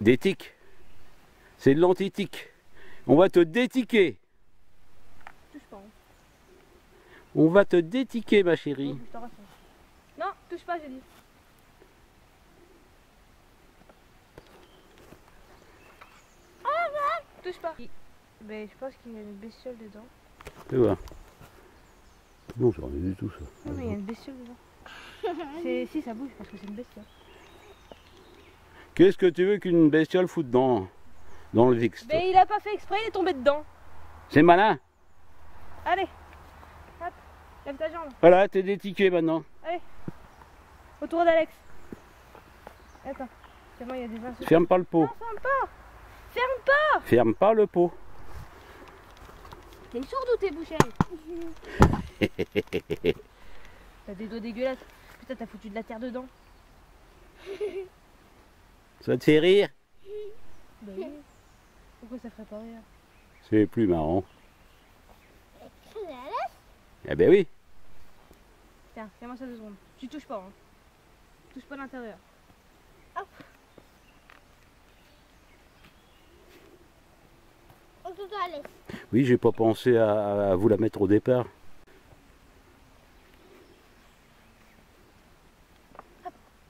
Des tiques. C'est de l'anti-tique. On va te détiquer. Touche pas. hein. On va te détiquer, ma chérie. Oh. Non, touche pas, j'ai dit. Touche pas. Ben, je pense qu'il y a une bestiole dedans. Tu vois. Non, j'en ai du tout ça. Non, mais il y a une bestiole dedans. Si, ça bouge parce que c'est une bestiole. Qu'est-ce que tu veux qu'une bestiole foute dans, dans le VIX Mais il a pas fait exprès, il est tombé dedans. C'est malin. Allez, hop, lève ta jambe. Voilà, t'es détiqué maintenant. Autour d'Alex. Attends, il y a des insectes. Ferme pas le pot. Non, ferme pas Ferme pas Ferme pas le pot. T'es sourde ou t'es bouché T'as des doigts dégueulasses. Putain, t'as foutu de la terre dedans. Ça te fait rire? Bah oui. Pourquoi ça ferait pas rire? C'est plus marrant. Eh ben oui. Tiens, tiens-moi ça deux secondes. Tu touches pas, hein. Touche pas l'intérieur. Oui, j'ai pas pensé à, à vous la mettre au départ.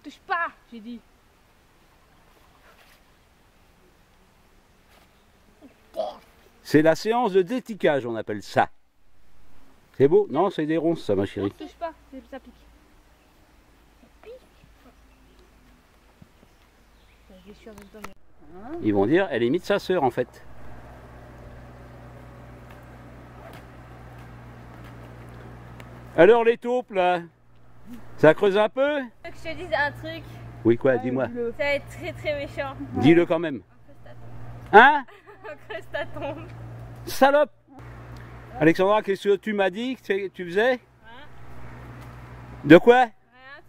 Touche pas, j'ai dit. C'est la séance de détiquage, on appelle ça. C'est beau? Non, c'est des ronces, ça, ma chérie. Touche pas, ça pique. Ça pique Je Ils vont dire, elle imite sa sœur, en fait. Alors, les taupes, là Ça creuse un peu? Que je te dise un truc, Oui, quoi Dis-moi. ça va être très très méchant. Dis-le quand même. Hein? Creuse ta tombe. Salope Alexandra, qu'est-ce que tu m'as dit que tu- tu faisais De quoi Rien,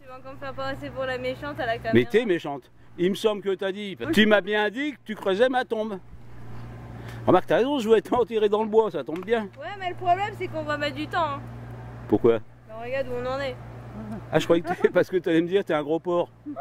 tu vas encore me faire passer pour la méchante à la caméra. Mais t'es méchante. Il me semble que t'as dit. Tu m'as bien dit que tu creusais ma tombe. Remarque, t'as raison, je vais t'en tirer dans le bois, ça tombe bien. Ouais, mais le problème c'est qu'on va mettre du temps. Hein. Pourquoi Mais regarde où on en est. Ah, je croyais que parce que t'allais me dire t'es un gros porc.